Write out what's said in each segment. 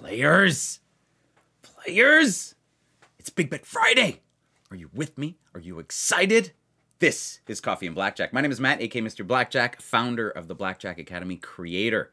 Players! Players! It's Big Bet Friday! Are you with me? Are you excited? This is Coffee and Blackjack. My name is Matt, aka Mr. Blackjack, founder of the Blackjack Academy, creator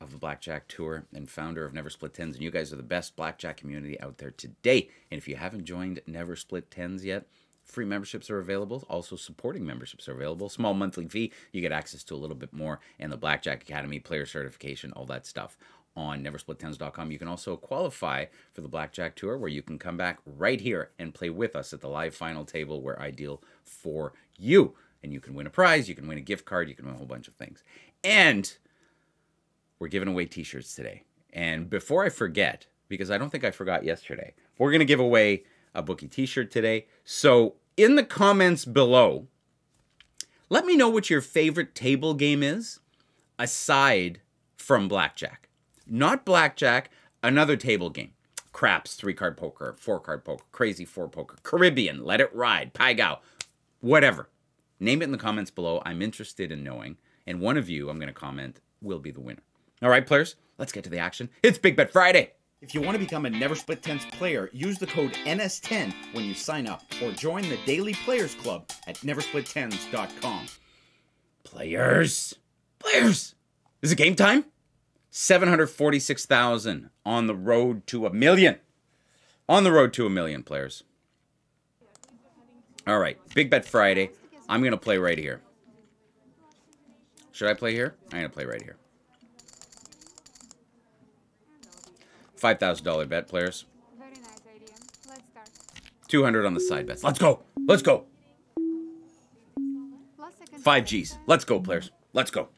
of the Blackjack Tour, and founder of Never Split Tens. And you guys are the best Blackjack community out there today. And if you haven't joined Never Split Tens yet, free memberships are available. Also, supporting memberships are available. Small monthly fee. You get access to a little bit more, and the Blackjack Academy, player certification, all that stuff on neversplittens.com. You can also qualify for the Blackjack Tour, where you can come back right here and play with us at the live final table where I deal for you. And you can win a prize, you can win a gift card, you can win a whole bunch of things. And we're giving away t shirts today. And before I forget, because I don't think I forgot yesterday, we're going to give away a bookie t shirt today. So in the comments below, let me know what your favorite table game is aside from blackjack. Not blackjack, another table game. Craps, three card poker, four card poker, crazy four poker, Caribbean, let it ride, Pai Gow, whatever. Name it in the comments below. I'm interested in knowing. And one of you, I'm going to comment, will be the winner. All right, players, let's get to the action. It's Big Bet Friday. If you want to become a Never Split Tens player, use the code NS10 when you sign up or join the Daily Players Club at neversplittens.com. Players, players, is it game time? 746,000 on the road to a million. On the road to a million players. All right, Big Bet Friday. I'm going to play right here. Should I play here? I'm going to play right here. $5,000 bet, players. Very nice idea. Let's start. 200 on the side bets. Let's go. Let's go. 5 Gs. Let's go, players. Let's go.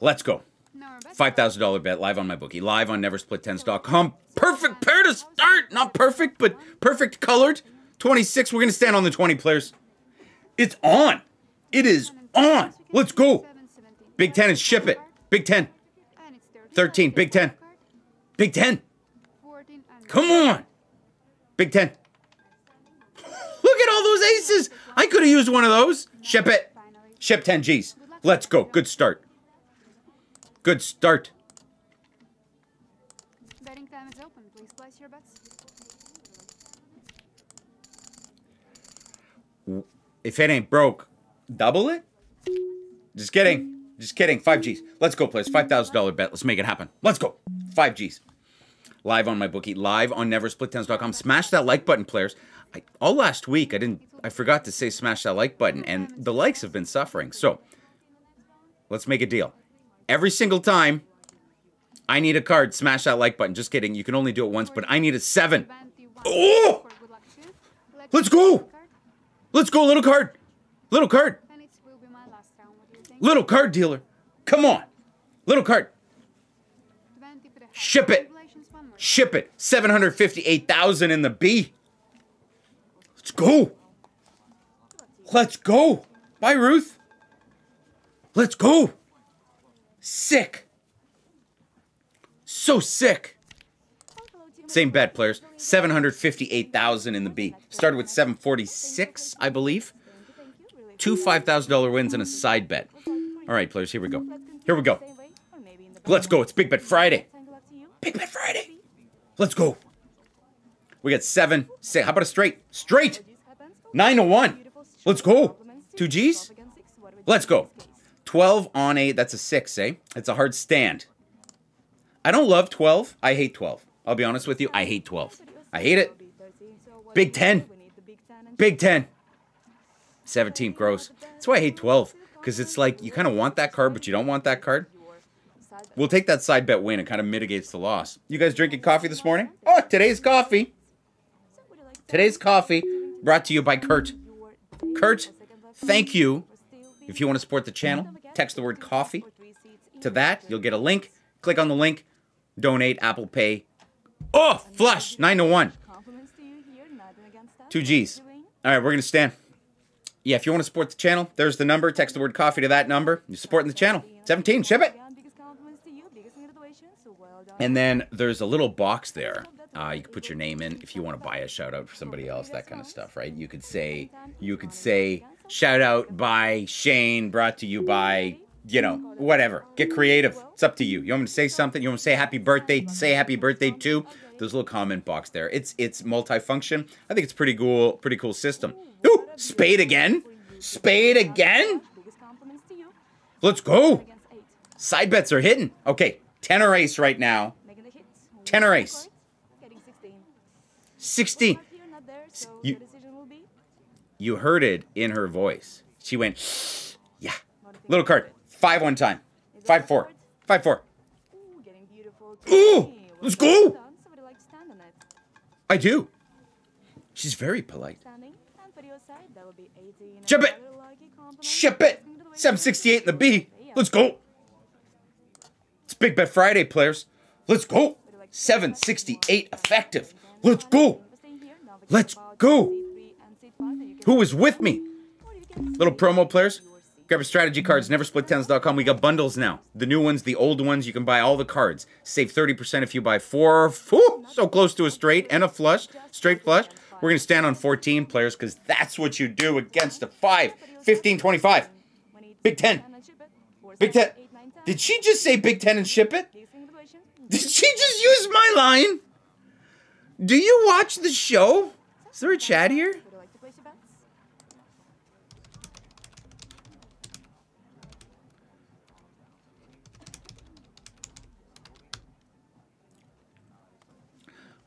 Let's go. No more bets. $5,000 bet live on MyBookie, live on neversplittens.com. Perfect pair to start. Not perfect, but perfect colored. 26. We're going to stand on the 20 players. It's on. It is on. Let's go. Big 10 and ship it. Big 10. 13. Big 10. Big 10. Come on. Big 10. Look at all those aces. I could have used one of those. Ship it. Ship 10 Gs. Let's go. Good start. Good start. Betting time is open. Please place your bets. If it ain't broke, double it? Just kidding. Just kidding. 5 Gs. Let's go, players. $5,000 bet. Let's make it happen. Let's go. 5 Gs. Live on MyBookie, live on neversplittens.com. Smash that like button, players. I, all last week, I didn't, I forgot to say smash that like button, and the likes have been suffering. So, let's make a deal. Every single time I need a card, smash that like button. Just kidding. You can only do it once, but I need a 7. Oh! Let's go! Let's go, little card. Little card. Little card dealer. Come on. Little card. 20 for the half. Ship it. Ship it. 758,000 in the B. Let's go. Let's go. Bye, Ruth. Let's go. Sick. So sick. Same bet, players. 758,000 in the B. Started with 746, I believe. Two $5,000 wins and a side bet. All right, players, here we go. Here we go. Let's go. It's Big Bet Friday. Big Bet Friday. Let's go. We got seven, six. How about a straight? Straight. Nine to one. Let's go. Two G's. Let's go. 12 on 8. That's a 6, eh? It's a hard stand. I don't love 12. I hate 12. I'll be honest with you. I hate 12. I hate it. Big 10. Big 10. 17 gross. That's why I hate 12. Because it's like you kind of want that card, but you don't want that card. We'll take that side bet win. It kind of mitigates the loss. You guys drinking coffee this morning? Oh, today's coffee. Today's coffee brought to you by Kurt. Kurt, thank you. If you want to support the channel, text the word coffee to that. You'll get a link. Click on the link. Donate Apple Pay. Oh, flush. 9 to 1. Two G's. All right, we're going to stand. Yeah, if you want to support the channel, there's the number. Text the word coffee to that number. You're supporting the channel. 17, ship it. And then there's a little box there. Uh, you can put your name in if you want to buy a shout out for somebody else, that kind of stuff, right? You could say, you could say, shout out by Shane, brought to you by you know, whatever. Get creative. It's up to you. You want me to say something? You want to say happy birthday? Say happy birthday too. There's a little comment box there. It's it's multifunction. I think it's pretty cool. Pretty cool system. Ooh, spade again. Spade again. Let's go. Side bets are hitting. Okay, tenor ace right now. Tenor ace. 16. 60. Mark here, not there, so you- your decision will be. You heard it in her voice. She went, yeah. What do you think Little card. Five one time. Five four. Five four. Ooh, let's go. done. Somebody like to stand on it. I do. She's very polite. Standing. And for your side, that will be 18. Ship it. Another lucky compliment. Ship it. Asking to the way- 768 in the B. Let's go. It's Big Bet Friday, players. Let's go. 768 effective. Let's go. Let's go. Who is with me? Little promo players. Grab your strategy cards, neversplittens.com. We got bundles now. The new ones, the old ones, you can buy all the cards. Save 30% if you buy four. Whew, so close to a straight and a flush. Straight flush. We're going to stand on 14 players because that's what you do against a 5. 15, 25. Big Ten. Big Ten. Did she just say Big Ten and ship it? Did she just use my line? Do you watch the show? Is there a chat here? Would you like to place your bets?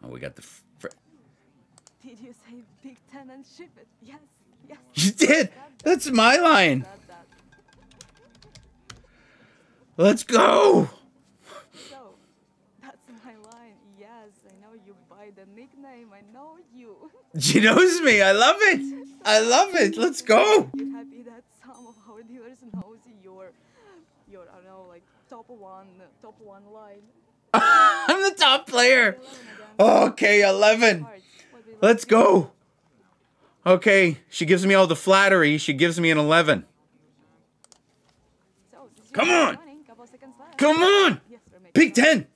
Oh, we got the. Fr- Did you say Big Ten and ship it? Yes, yes. you did. That's my line. Let's go. So, that's my line. Yes, I know you by the nickname. I know you. She knows me. I love it. I love it. Let's go. You're happy that some of our dealers knows your, your I don't know, like top one, top one line. I'm the top player. Okay, 11. Cards. What we Let's go. Okay, she gives me all the flattery. She gives me an 11. So, this is Come on. Come on. Big 10.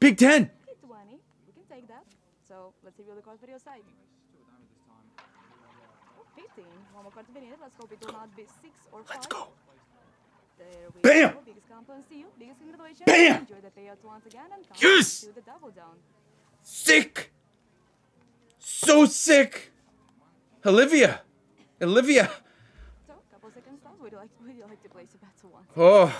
Big 10. Hit 20. We can take that. So let's reveal the card for your side. Oh, 15. One more card to be needed. Let's hope it will not be 6 or 5. Let's go. There we Bam! go. Biggest compliments to you. Biggest congratulations. Bam! Enjoy the payout once again and come Yes! to the double down. Sick. So sick. Olivia. Olivia. So, couple seconds left. Would you like, would you like to place a bet once? Oh,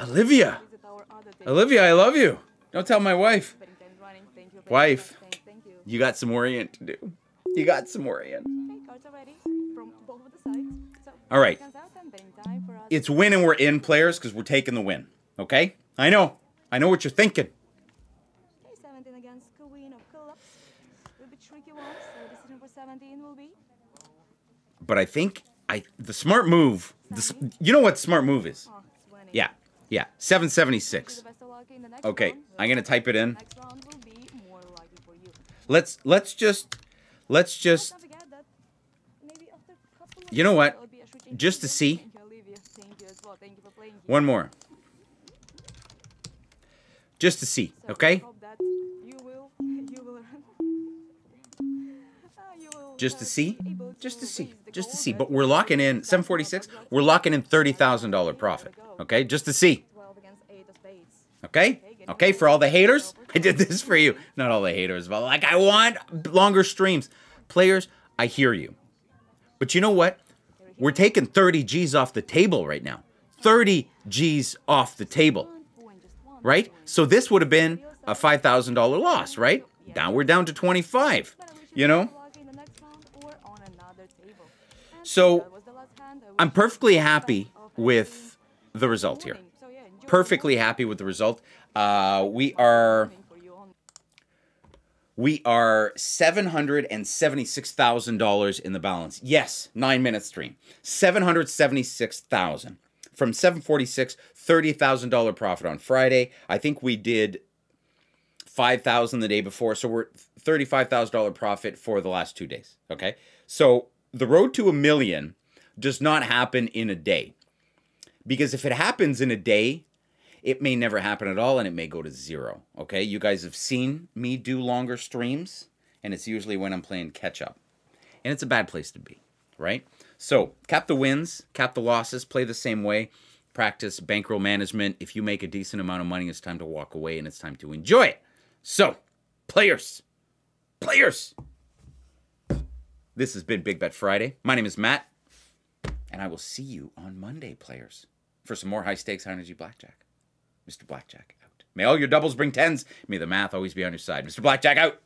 Olivia. Visit our other table. Olivia, I love you. Don't tell my wife. Betting time running. Thank you. Wife. Thank, thank you. You got some Orient to do. You got some Orient. Okay, cards are ready from both of the sides. So, All right. It's win and we're in players because we're taking the win. Okay? I know. I know what you're thinking. Okay, 17 against Queen of Clubs. Will be tricky ones. So decision for 17 will be. But I think I the smart move. The, you know what smart move is? 20. Yeah. Yeah. 776. the best of luck in the next Okay. I'm gonna type it in. Let's let's just let's just You know what? Just to see. Thank you, Olivia. Thank you as well. Thank you for playing. one more. Just to see, So, okay? You will, you will, Ah, you will, Just to see? Just to see. Just to see. But we're locking in 746. We're locking in $30,000 profit. Okay? Just to see. 12 against 8 of spades. Okay? Okay, for all the haters, I did this for you. Not all the haters, but like I want longer streams. Players, I hear you. But you know what? We're taking 30 G's off the table right now. 30 G's off the table, right? So this would have been a $5,000 loss, right? Now we're down to 25. But I wish You know? So, I'm perfectly happy with the result here. Perfectly happy with the result. Uh, we are we are seven hundred and seventy-six thousand dollars in the balance. Yes, nine minute stream, seven hundred seventy-six thousand from seven forty-six, thirty thousand dollar profit on Friday. I think we did five thousand the day before, so we're thirty-five thousand dollar profit for the last two days. Okay, so the road to a million does not happen in a day, because if it happens in a day, it may never happen at all and it may go to zero. Okay, you guys have seen me do longer streams, and it's usually when I'm playing catch up, and it's a bad place to be, right? So cap the wins, cap the losses, play the same way. practice bankroll management. If you make a decent amount of money, it's time to walk away and it's time to enjoy it. So, players, players. This has been Big Bet Friday. My name is Matt, and I will see you on Monday, players, for some more high stakes, high energy blackjack. Mr. Blackjack out. May all your doubles bring tens. May the math always be on your side. Mr. Blackjack out.